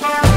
Bye.